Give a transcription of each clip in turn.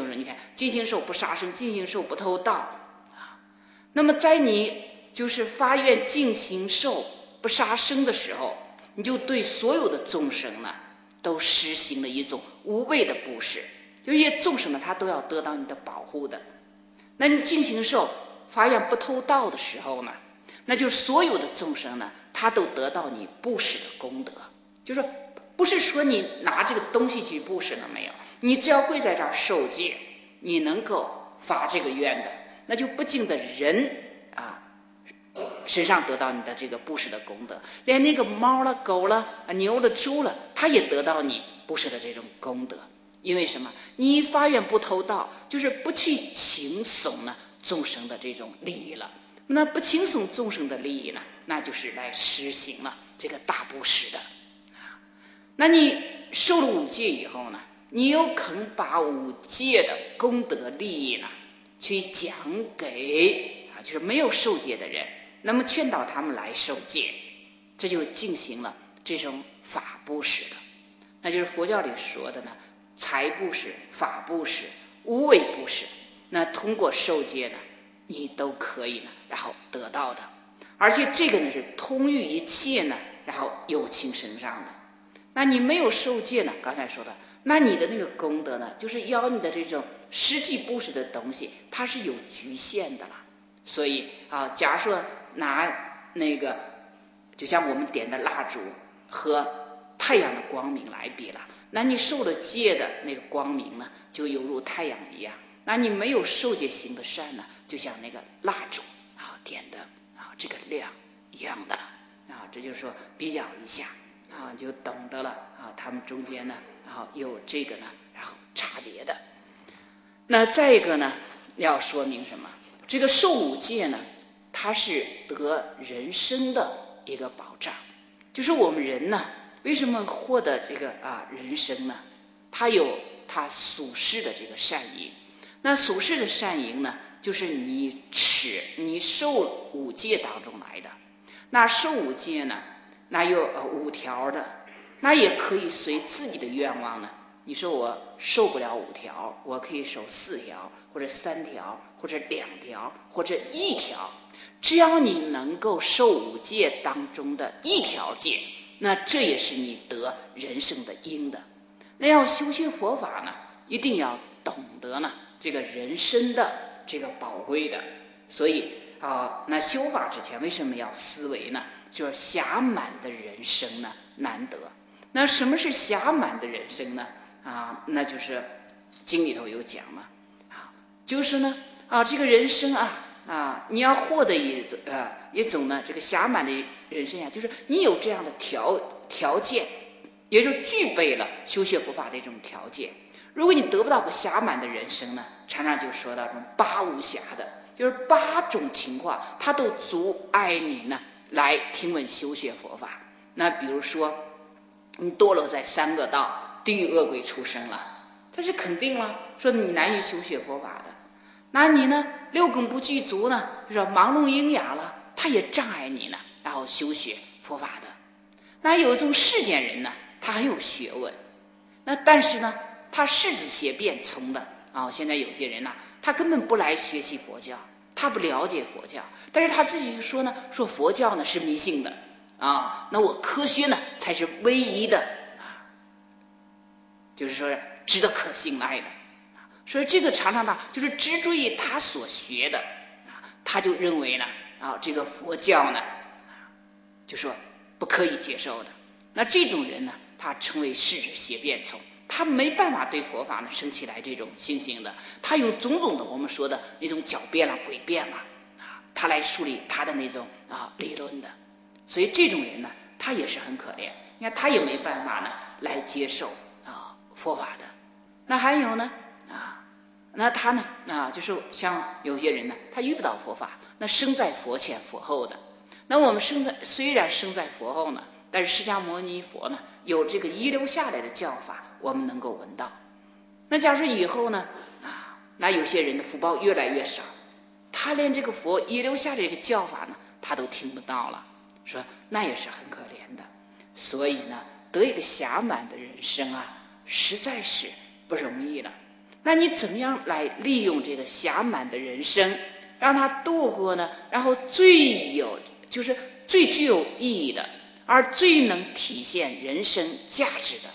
就是你看，尽形寿不杀生，尽形寿不偷盗啊。那么在你就是发愿尽形寿不杀生的时候，你就对所有的众生呢，都实行了一种无畏的布施。就一些众生呢，他都要得到你的保护的。那你尽形寿发愿不偷盗的时候呢，那就是所有的众生呢，他都得到你布施的功德。就是不是说你拿这个东西去布施了没有？你只要跪在这儿受戒，你能够发这个愿的，那就不仅的人啊身上得到你的这个布施的功德，连那个猫了、狗了、牛了、猪了，它也得到你布施的这种功德。因为什么？你发愿不偷盗，就是不去轻松呢众生的这种利益了。那不轻松众生的利益呢，那就是来实行了这个大布施的。那你受了五戒以后呢，你又肯把五戒的功德利益呢，去讲给啊，就是没有受戒的人，那么劝导他们来受戒，这就进行了这种法布施的。那就是佛教里说的呢。财布施、法布施、无为布施，那通过受戒呢，你都可以呢，然后得到的。而且这个呢是通于一切呢，然后有情身上的。那你没有受戒呢？刚才说的，那你的那个功德呢，就是要你的这种实际布施的东西，它是有局限的了。所以啊，假如说拿那个，就像我们点的蜡烛和太阳的光明来比了。那你受了戒的那个光明呢，就犹如太阳一样；那你没有受戒行的善呢，就像那个蜡烛啊点的啊这个亮一样的啊。这就是说比较一下啊，就懂得了啊，他们中间呢，然后有这个呢，然后差别的。那再一个呢，要说明什么？这个受五戒呢，它是得人生的一个保障，就是我们人呢。为什么获得这个啊人生呢？它有它俗世的这个善因。那俗世的善因呢，就是你持你受五戒当中来的。那受五戒呢，那有呃五条的，那也可以随自己的愿望呢。你说我受不了五条，我可以守四条，或者三条，或者两条，或者一条。只要你能够受五戒当中的一条戒。那这也是你得人生的因的。那要修学佛法呢，一定要懂得呢这个人生的这个宝贵的。所以啊，那修法之前为什么要思维呢？就是暇满的人生呢难得。那什么是暇满的人生呢？啊，那就是经里头有讲嘛，啊，就是呢啊这个人生啊啊你要获得一种呃一种呢这个暇满的。人生呀，就是你有这样的条条件，也就具备了修学佛法的一种条件。如果你得不到个暇满的人生呢，常常就说到这种八无暇的，就是八种情况，它都阻碍你呢来听闻修学佛法。那比如说，你堕落在三个道，地狱恶鬼出生了，这是肯定了，说你难于修学佛法的。那你呢，六根不具足呢，就说盲聋喑哑了，他也障碍你呢。然后修学佛法的，那有一种世间人呢，他很有学问，那但是呢，他世子邪变从的啊。现在有些人呢，他根本不来学习佛教，他不了解佛教，但是他自己说呢，说佛教呢是迷信的啊，那我科学呢才是唯一的啊，就是说值得可信赖的所以这个常常呢，就是执着于他所学的啊，他就认为呢啊，这个佛教呢。就说不可以接受的，那这种人呢，他称为世之邪变从，他没办法对佛法呢生起来这种信心的，他用种种的我们说的那种狡辩了、诡辩了啊，他来树立他的那种啊理论的，所以这种人呢，他也是很可怜，你看他也没办法呢来接受啊佛法的，那还有呢？啊，那他呢？啊，就是像有些人呢，他遇不到佛法，那生在佛前佛后的。那我们生在虽然生在佛后呢，但是释迦牟尼佛呢有这个遗留下来的教法，我们能够闻到。那假如说以后呢，啊，那有些人的福报越来越少，他连这个佛遗留下这个教法呢，他都听不到了，说那也是很可怜的。所以呢，得一个暇满的人生啊，实在是不容易了。那你怎么样来利用这个暇满的人生，让他度过呢？然后最有就是最具有意义的，而最能体现人生价值的，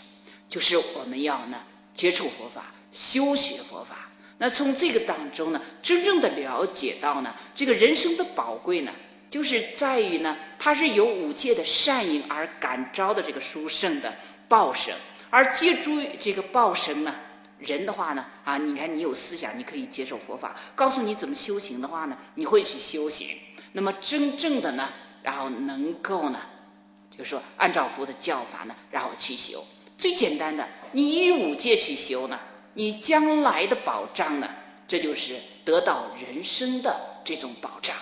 就是我们要呢接触佛法、修学佛法。那从这个当中呢，真正的了解到呢，这个人生的宝贵呢，就是在于呢，它是由五界的善因而感召的这个殊胜的报生，而借助这个报生呢。人的话呢，啊，你看你有思想，你可以接受佛法，告诉你怎么修行的话呢，你会去修行。那么真正的呢，然后能够呢，就是说按照佛的教法呢，然后去修。最简单的，你以五戒去修呢，你将来的保障呢，这就是得到人生的这种保障。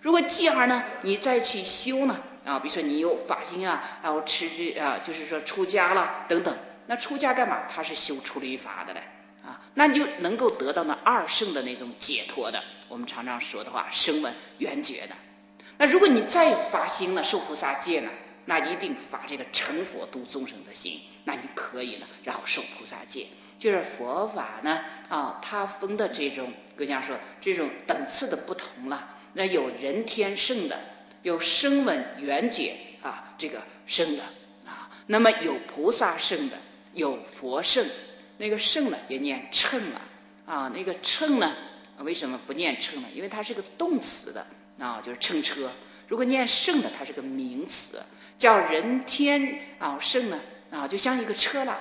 如果继而呢，你再去修呢，啊，比如说你有法心啊，然后持之啊，就是说出家了等等。那出家干嘛？他是修出离法的嘞，啊，那你就能够得到那二圣的那种解脱的。我们常常说的话，声闻缘觉的。那如果你再发心呢，受菩萨戒呢，那一定发这个成佛度众生的心，那你可以呢，然后受菩萨戒。就是佛法呢，啊，它分的这种，跟家说这种等次的不同了。那有人天圣的，有声闻缘觉啊，这个圣的啊，那么有菩萨圣的。有佛圣，那个圣呢也念称啊，啊，那个称呢为什么不念称呢？因为它是个动词的啊，就是乘车。如果念圣的，它是个名词，叫人天啊圣呢啊，就像一个车了。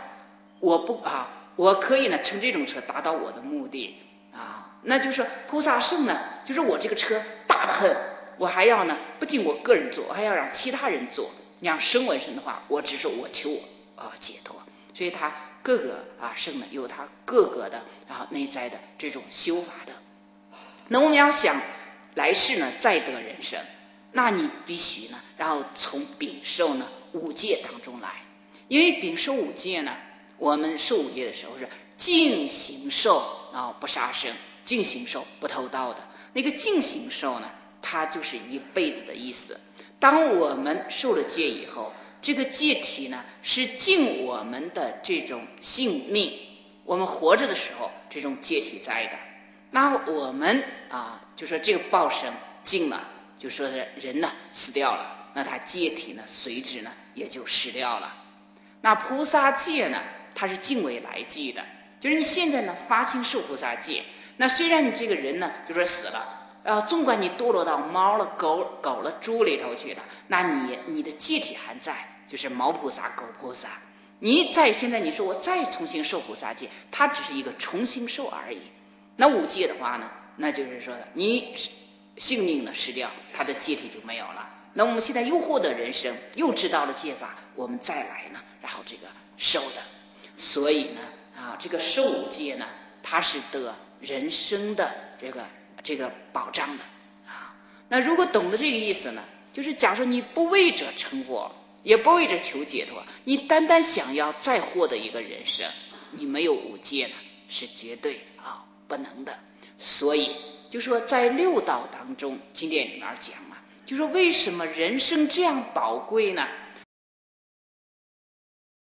我不啊，我可以呢乘这种车达到我的目的啊。那就是菩萨圣呢，就是我这个车大得很，我还要呢不仅我个人坐，我还要让其他人坐。你像声闻圣的话，我只是我求我啊解脱。所以他各个啊圣呢，有他各个的啊内在的这种修法的。那我们要想来世呢再得人生，那你必须呢，然后从丙受呢五戒当中来，因为丙受五戒呢，我们受五戒的时候是净行受啊不杀生，净行受不偷盗的。那个净行受呢，它就是一辈子的意思。当我们受了戒以后。这个戒体呢，是尽我们的这种性命。我们活着的时候，这种戒体在的。那我们啊，就说这个报生尽了，就说人呢死掉了，那他戒体呢随之呢也就失掉了。那菩萨戒呢，它是敬畏来记的，就是你现在呢发心受菩萨戒。那虽然你这个人呢，就说死了。呃，纵管你堕落到猫了、狗、狗了、猪里头去了，那你你的戒体还在，就是猫菩萨、狗菩萨。你在现在你说我再重新受菩萨戒，它只是一个重新受而已。那五戒的话呢，那就是说的你性命呢失掉，他的戒体就没有了。那我们现在又获得人生，又知道了戒法，我们再来呢，然后这个受的。所以呢，啊，这个受戒呢，它是得人生的这个。这个保障的啊，那如果懂得这个意思呢，就是假如你不为着成佛，也不为着求解脱，你单单想要再获得一个人生，你没有五戒呢，是绝对啊不能的。所以就说在六道当中，经典里面讲嘛，就说为什么人生这样宝贵呢？